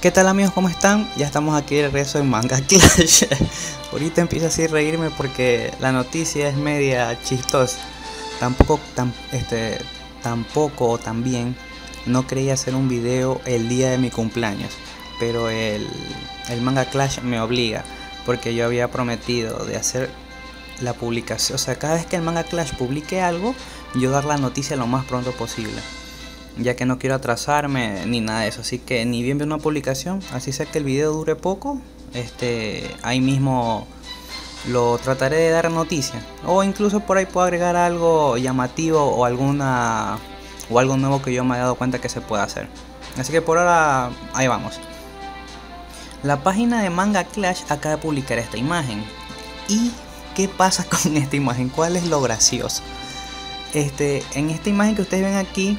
¿Qué tal amigos? ¿Cómo están? Ya estamos aquí de regreso en Manga Clash. Ahorita empiezo así a reírme porque la noticia es media chistosa. Tampoco, tan, este, tampoco o también no creía hacer un video el día de mi cumpleaños. Pero el, el Manga Clash me obliga. Porque yo había prometido de hacer la publicación. O sea, cada vez que el Manga Clash publique algo, yo dar la noticia lo más pronto posible ya que no quiero atrasarme ni nada de eso. Así que ni bien veo una publicación, así sea que el video dure poco, este, ahí mismo lo trataré de dar noticia. O incluso por ahí puedo agregar algo llamativo o alguna o algo nuevo que yo me he dado cuenta que se puede hacer. Así que por ahora ahí vamos. La página de Manga Clash acaba de publicar esta imagen. ¿Y qué pasa con esta imagen? ¿Cuál es lo gracioso? Este, en esta imagen que ustedes ven aquí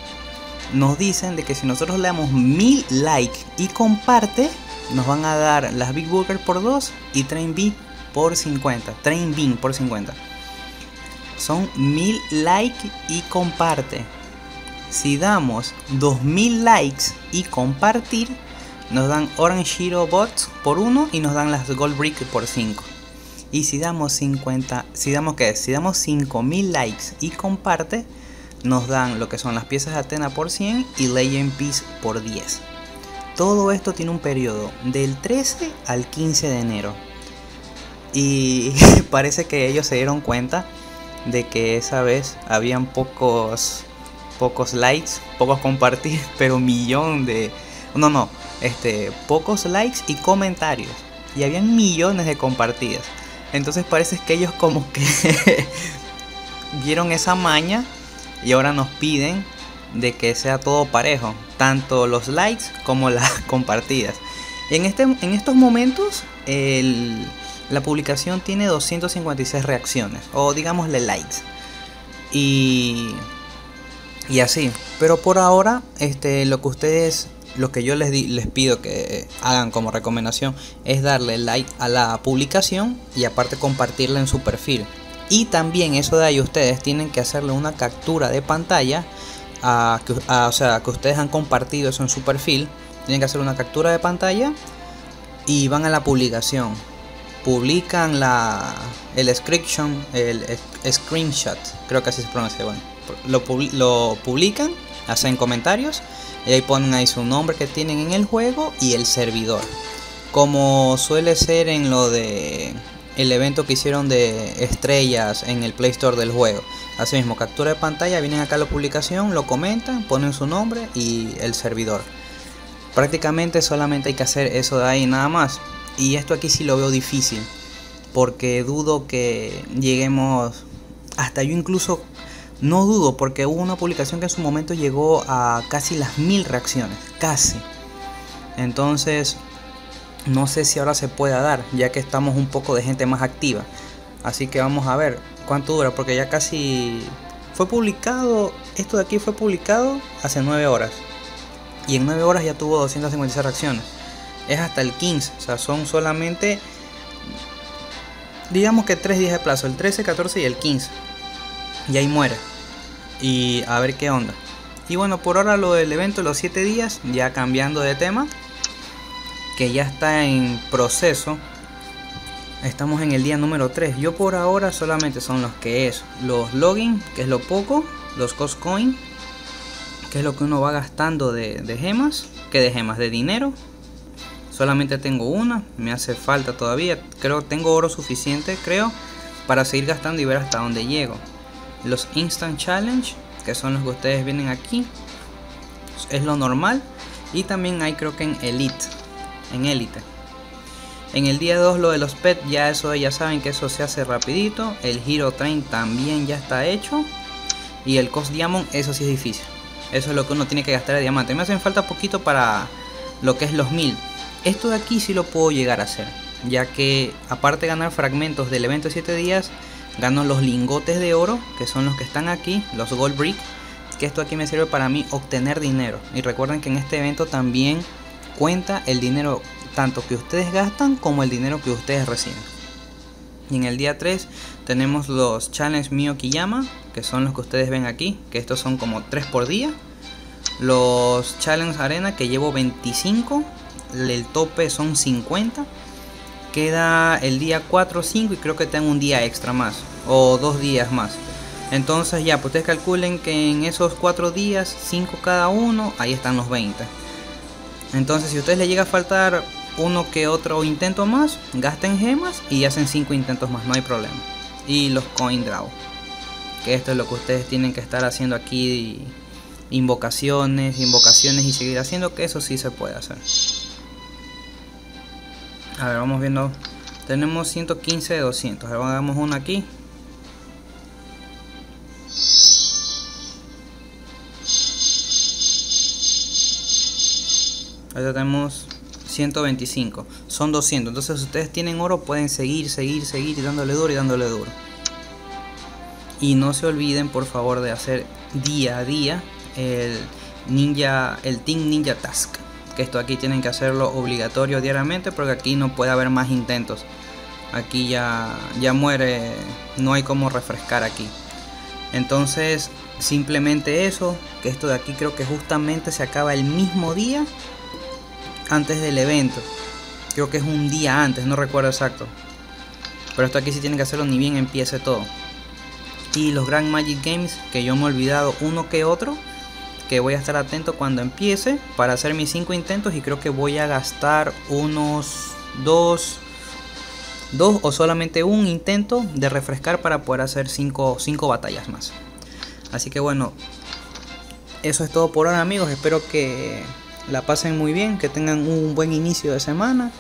nos dicen de que si nosotros le damos mil likes y comparte, nos van a dar las Big Burger por 2 y Train Big por 50. Train por 50. Son mil likes y comparte. Si damos 2000 likes y compartir, nos dan Orange Hero Bots por 1 y nos dan las Gold Brick por 5. Y si damos 50, si damos que si damos 5000 likes y comparte, nos dan lo que son las piezas de Atena por 100 y Legend Piece por 10. Todo esto tiene un periodo del 13 al 15 de enero. Y parece que ellos se dieron cuenta de que esa vez habían pocos pocos likes, pocos compartir, pero un millón de no, no, este, pocos likes y comentarios y habían millones de compartidas. Entonces parece que ellos como que vieron esa maña y ahora nos piden de que sea todo parejo, tanto los likes como las compartidas. En, este, en estos momentos la publicación tiene 256 reacciones o digámosle likes. Y, y así. Pero por ahora este, lo que ustedes, lo que yo les, les pido que hagan como recomendación es darle like a la publicación y aparte compartirla en su perfil. Y también eso de ahí ustedes tienen que hacerle una captura de pantalla. A, o sea, que ustedes han compartido eso en su perfil. Tienen que hacer una captura de pantalla. Y van a la publicación. Publican la, el screenshot, el, screenshot. Creo que así se pronuncia. Bueno, lo, lo publican, hacen comentarios. Y ahí ponen ahí su nombre que tienen en el juego y el servidor. Como suele ser en lo de el evento que hicieron de estrellas en el Play Store del juego. Asimismo, captura de pantalla, vienen acá a la publicación, lo comentan, ponen su nombre y el servidor. Prácticamente solamente hay que hacer eso de ahí nada más. Y esto aquí sí lo veo difícil. Porque dudo que lleguemos. Hasta yo incluso no dudo porque hubo una publicación que en su momento llegó a casi las mil reacciones. Casi. Entonces no sé si ahora se pueda dar, ya que estamos un poco de gente más activa. Así que vamos a ver cuánto dura, porque ya casi fue publicado, esto de aquí fue publicado hace 9 horas. Y en 9 horas ya tuvo 256 reacciones. Es hasta el 15, o sea, son solamente, digamos que 3 días de plazo, el 13, 14 y el 15. Y ahí muere. Y a ver qué onda. Y bueno, por ahora lo del evento, los 7 días, ya cambiando de tema que ya está en proceso. Estamos en el día número 3. Yo por ahora solamente son los que es los login, que es lo poco, los cost coin, que es lo que uno va gastando de, gemas, que de gemas de dinero. Solamente tengo una, me hace falta todavía. Creo tengo oro suficiente, creo, para seguir gastando y ver hasta dónde llego. Los instant challenge, que son los que ustedes vienen aquí, es lo normal. Y también hay creo que en elite en élite. En el día 2 lo de los pets, ya eso ya saben que eso se hace rapidito. El Hero Train también ya está hecho. Y el Cost Diamond, eso sí es difícil. Eso es lo que uno tiene que gastar de diamante. Me hacen falta poquito para lo que es los 1000. Esto de aquí sí lo puedo llegar a hacer. Ya que aparte de ganar fragmentos del evento de 7 días, gano los lingotes de oro, que son los que están aquí, los Gold Brick. Que esto aquí me sirve para mí obtener dinero. Y recuerden que en este evento también cuenta el dinero tanto que ustedes gastan como el dinero que ustedes reciben. Y en el día 3 tenemos los Challenge Mio Kiyama, que son los que ustedes ven aquí, que estos son como 3 por día. Los Challenge Arena, que llevo 25. el tope son 50. Queda el día 4 5 y creo que tengo un día extra más o dos días más. Entonces ya, pues ustedes calculen que en esos 4 días, 5 cada uno, ahí están los 20. Entonces si a ustedes les llega a faltar uno que otro intento más, gasten gemas y hacen 5 intentos más, no hay problema. Y los coin draw. Que esto es lo que ustedes tienen que estar haciendo aquí. Invocaciones, invocaciones y seguir haciendo que eso sí se puede hacer. A ver, vamos viendo. Tenemos 115 de 200. Ahora hagamos una aquí. Ahora tenemos 125. Son 200. Entonces, si ustedes tienen oro, pueden seguir, seguir, seguir dándole duro y dándole duro. Y no se olviden, por favor, de hacer día a día el Ninja, el Team Ninja Task. Que esto aquí tienen que hacerlo obligatorio diariamente porque aquí no puede haber más intentos. Aquí ya, ya muere, no hay como refrescar aquí. Entonces, simplemente eso, que esto de aquí creo que justamente se acaba el mismo día antes del evento. Creo que es un día antes, no recuerdo exacto. Pero esto aquí sí tienen que hacerlo ni bien empiece todo. Y los Grand Magic Games, que yo me he olvidado uno que otro. Que voy a estar atento cuando empiece para hacer mis 5 intentos. Y creo que voy a gastar unos 2 dos o solamente un intento de refrescar para poder hacer 5 cinco, batallas más. Así que bueno, eso es todo por ahora amigos. Espero que la pasen muy bien, que tengan un buen inicio de semana.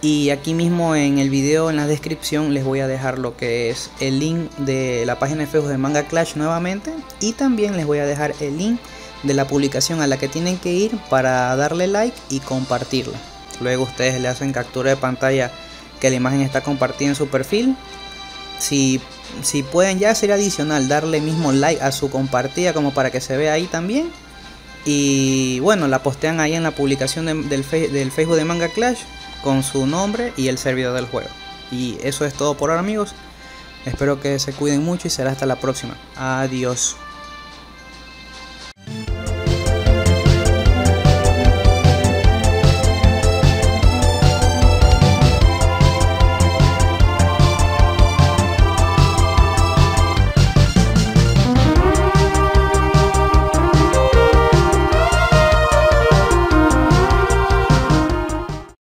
Y aquí mismo en el video, en la descripción, les voy a dejar lo que es el link de la página de Facebook de Manga Clash nuevamente. Y también les voy a dejar el link de la publicación a la que tienen que ir para darle like y compartirla. Luego ustedes le hacen captura de pantalla que la imagen está compartida en su perfil. Si, si pueden ya sería adicional darle mismo like a su compartida como para que se vea ahí también. Y bueno, la postean ahí en la publicación del, del Facebook de Manga Clash con su nombre y el servidor del juego. Y eso es todo por ahora amigos. Espero que se cuiden mucho y será hasta la próxima. Adiós.